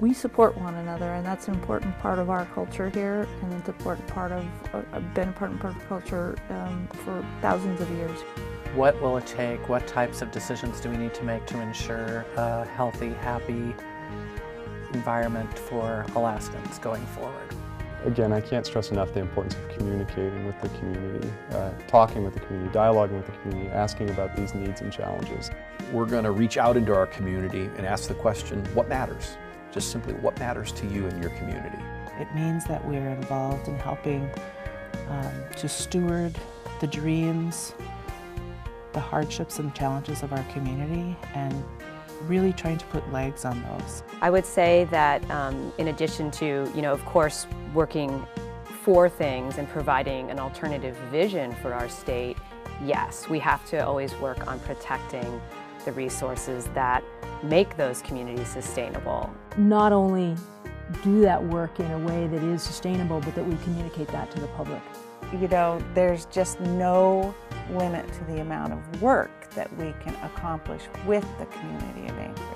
we support one another, and that's an important part of our culture here, and it's an important part of, uh, been an important part of culture um, for thousands of years. What will it take? What types of decisions do we need to make to ensure a healthy, happy environment for Alaskans going forward? Again, I can't stress enough the importance of communicating with the community, uh, talking with the community, dialoguing with the community, asking about these needs and challenges. We're going to reach out into our community and ask the question, what matters? Just simply, what matters to you and your community? It means that we're involved in helping um, to steward the dreams, the hardships and challenges of our community, and really trying to put legs on those. I would say that um, in addition to, you know, of course, working for things and providing an alternative vision for our state, yes, we have to always work on protecting the resources that make those communities sustainable. Not only do that work in a way that is sustainable, but that we communicate that to the public. You know, there's just no limit to the amount of work that we can accomplish with the community of Anchorage.